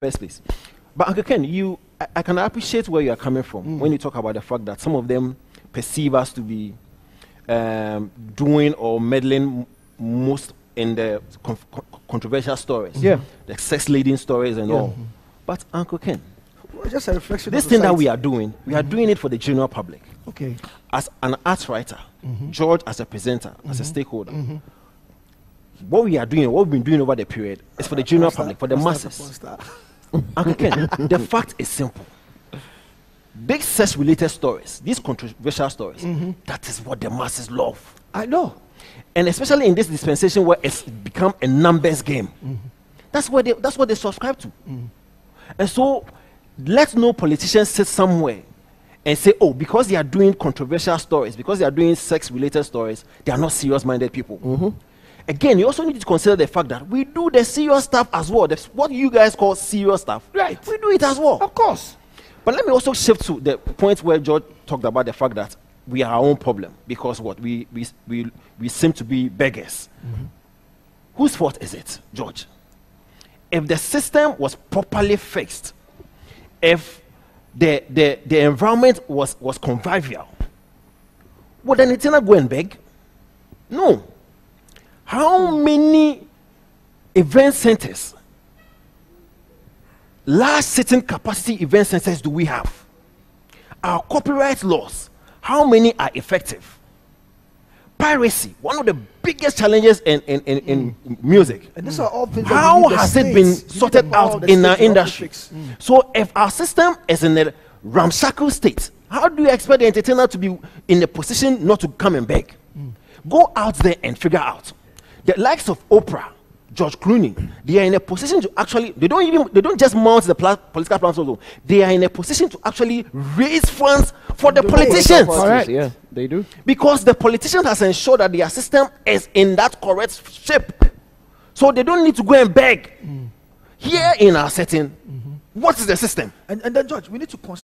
first place. But Uncle Ken, you, I, I can appreciate where you are coming from hmm. when you talk about the fact that some of them perceive us to be um, doing or meddling m- most in the con- con- controversial stories, Yeah. the sex leading stories and Yeah. all. Hmm. But Uncle Ken, Well, just a reflection. this thing that we are doing, we are hmm. doing it for the general public. Okay. As an art writer, Mm-hmm. George as a presenter, as a mm-hmm. stakeholder, mm-hmm. what we are doing, what we've been doing over the period, is for the uh, general public, for the masses. Uncle Ken, the fact is simple. Big sex related stories, these controversial stories, Mm-hmm. that is what the masses love. I know. And especially in this dispensation where it's become a numbers game. Mm-hmm. That's what they that's what they subscribe to. Mm-hmm. And so let no politician sit somewhere and say, oh, because they are doing controversial stories, because they are doing sex related stories, they are not serious minded people. Mm-hmm. Again, you also need to consider the fact that we do the serious stuff as well. That's what you guys call serious stuff. Right. We do it as well. Of course. But let me also shift to the point where George talked about the fact that we are our own problem because what we we we, we seem to be beggars. Mm-hmm. Whose fault is it, George? If the system was properly fixed, if the the, the environment was was convivial, would an Eternal go and beg? No. How many event centers large sitting capacity event centers do we have? Our copyright laws, how many are effective? Piracy, one of the biggest challenges in, in, in, in music. And these are all things How we need the has it been states- we need sorted the power of out in our states to help industry? fix. Mm. So, if our system is in a ramshackle state, how do you expect the entertainer to be in a position not to come and beg? Mm. Go out there and figure out. The likes of Oprah, George Clooney, they are in a position to actually, they don't even, they don't just mount the pla- political platform, they are in a position to actually raise funds for the politicians. Correct. Yeah, they do. Because the politician has ensured that their system is in that correct shape. So they don't need to go and beg. Mm. Here in our setting, mm-hmm. what is the system? And, and then, George, we need to consider.